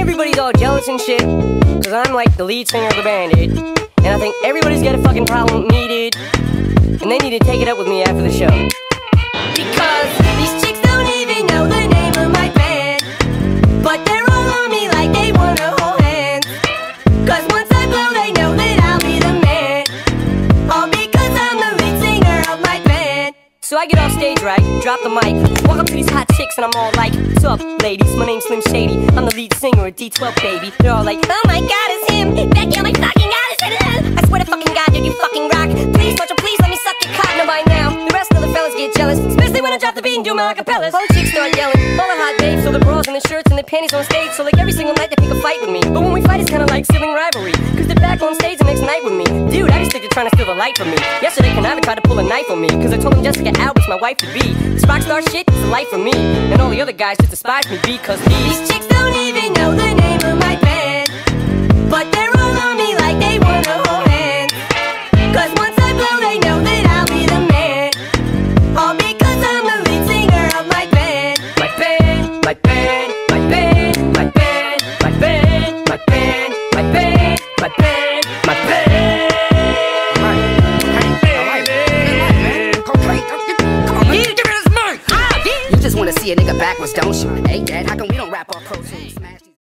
everybody's all jealous and shit, cause I'm like the lead singer of the band. And I think everybody's got a fucking problem dude. And they need to take it up with me after the show. Because these chicks So I get off stage, right? Drop the mic. Walk up to these hot chicks and I'm all like, What's up, ladies? My name's Slim Shady. I'm the lead singer of D12, baby. They're all like, Oh my god, it's him. Becky, oh my fucking god, it's him. I swear to fucking god, dude, you fucking rock. Please, watch Marshall, please let me suck your cock. Now by now, the rest of the fellas get jealous. Especially when I drop the beat and do my acapellas. All the chicks start yelling, all the hot babes. So the bras and the shirts and the panties on stage. So like every single night they pick a fight with me. But when we fight, it's kinda like sibling rivalry. Cause they're back on stage the next night with me. Trying to steal the light from me. Yesterday, Kuniva tried to pull a knife on me. Cause I told him Jessica Alba's my wife to be. This rock star shit is a life for me. And all the other guys just despise me because these chicks don't even know the a nigga backwards, don't you? Hey, Dad, how come we don't rap our pro tunes? Smash these-